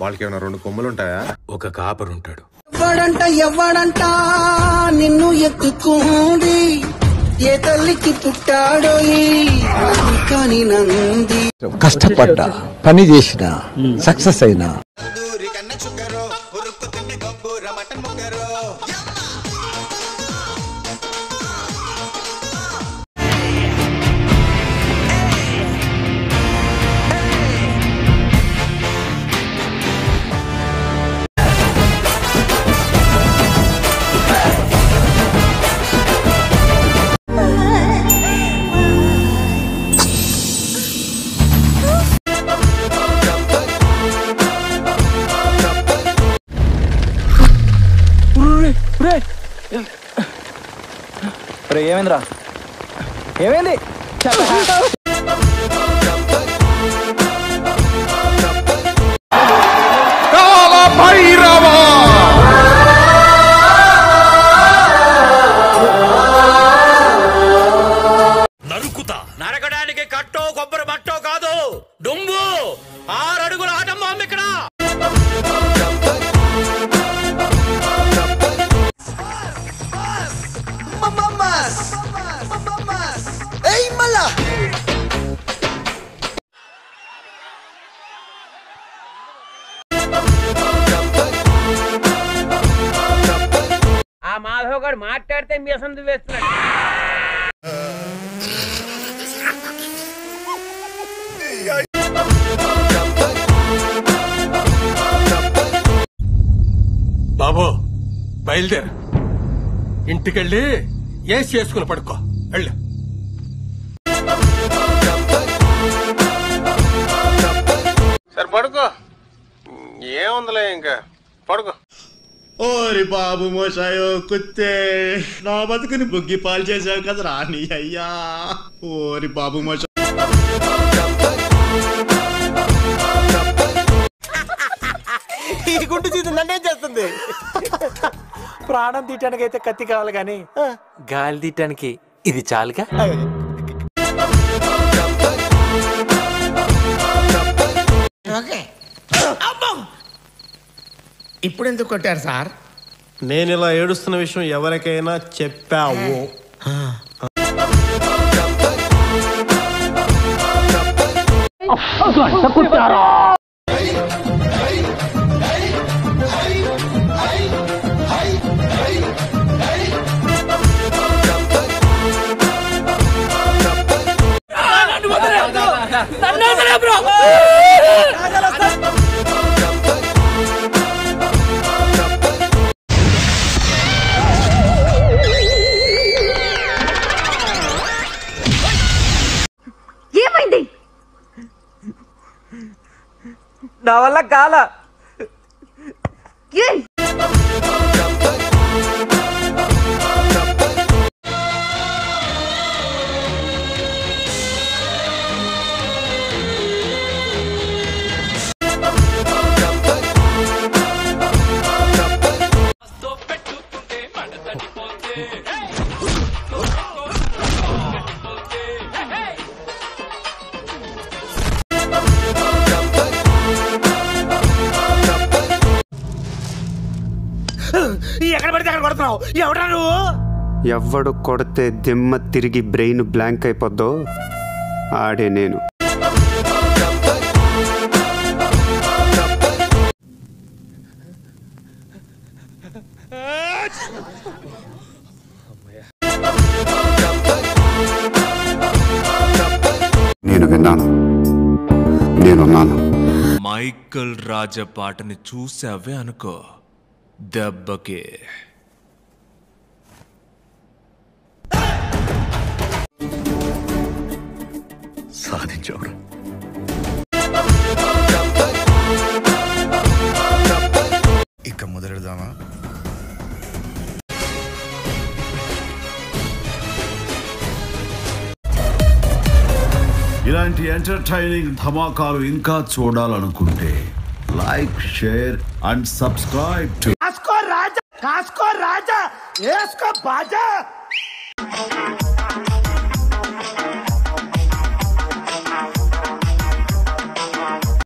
వాళ్ళకి ఏమైనా రెండు కొమ్ములు ఉంటాయా ఒక కాపర్ ఉంటాడు ఎవ్వడంట ఎవ్వడంట నిన్ను ఎత్తుకుంది ఏ తల్లికి పుట్టాడో కాని నంది. కష్టపడ్డా పని చేసిన సక్సెస్ అయినా. ఏమైందిరా? ఏమైంది? నరుకుతా. నరకడానికి కట్టో కొబ్బరి మట్టో కాదు. డుంబు ఆరు ఆ మాధవ్ గారు మాట్లాడితే మీ అసలు వేస్తున్నాడు బాబు బయలుదేరు. ఇంటికెళ్ళి ఏసి చేసుకుని పడుకో. వెళ్ళు. సరే పడుకో. ఏముందిలే ఇంకా? పడుకో. ఓరి బాబు మోసాయో కుత్తే నా బతుకుని బుగ్గి పాలు చేసావు కదా రాని అయ్యా. ఓరి బాబు మోస ఈ గుండు చీతి నన్నేం చేస్తుంది? ప్రాణం తీయటానికి అయితే కత్తి కావాలి కానీ గాలి తీయటానికి ఇది చాలుగా ఇప్పుడు ఎందుకు కొట్టారు సార్ నేను ఇలా ఏడుస్తున్న విషయం ఎవరికైనా చెప్పావు ఏమైంది? నా వల్ల కాల. ఎక్కడ పడితే అక్కడ కొడుతున్నావు? ఎవడా నువ్వు? ఎవడు కొడితే దిమ్మ తిరిగి బ్రెయిన్ బ్లాంక్ అయిపోద్దో ఆడే నేను. నేను విన్నాను. నేనున్నాను. మైకల్ రాజ పాటని చూసావే అనుకో దెబ్బకే. సాధించవరా? ఇక మొదలెడదామా ఇలాంటి ఎంటర్టైనింగ్ ధమాకాలు ఇంకా చూడాలనుకుంటే like share and subscribe to Costco Raja Costco Raja ఏస్కో Baaja.